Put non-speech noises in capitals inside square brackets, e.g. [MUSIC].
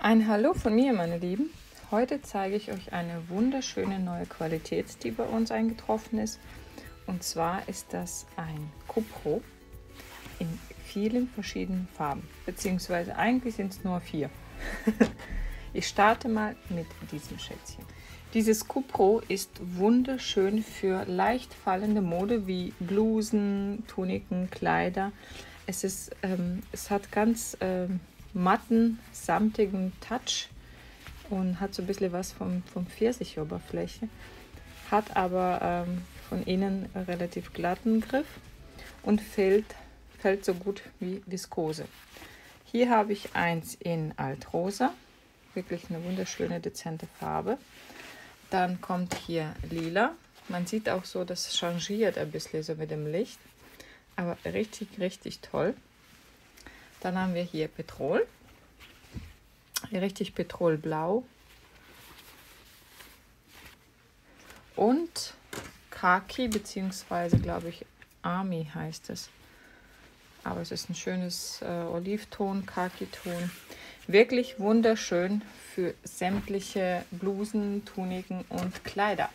Ein Hallo von mir, meine Lieben. Heute zeige ich euch eine wunderschöne neue Qualität, die bei uns eingetroffen ist. Und zwar ist das ein Cupro in vielen verschiedenen Farben. Beziehungsweise eigentlich sind es nur vier. [LAUGHS] ich starte mal mit diesem Schätzchen. Dieses Cupro ist wunderschön für leicht fallende Mode wie Blusen, Tuniken, Kleider. Es, ist, ähm, es hat ganz ähm, matten, samtigen Touch und hat so ein bisschen was vom, vom Pfirsichoberfläche. Hat aber ähm, von innen relativ glatten Griff und fällt, fällt so gut wie Viskose. Hier habe ich eins in Altrosa, wirklich eine wunderschöne, dezente Farbe. Dann kommt hier Lila. Man sieht auch so, das changiert ein bisschen so mit dem Licht. Aber richtig, richtig toll. Dann haben wir hier Petrol. Richtig Petrolblau. Und Kaki, beziehungsweise glaube ich Army heißt es. Aber es ist ein schönes äh, Olivton, Kaki-Ton. Wirklich wunderschön für sämtliche Blusen, Tuniken und Kleider.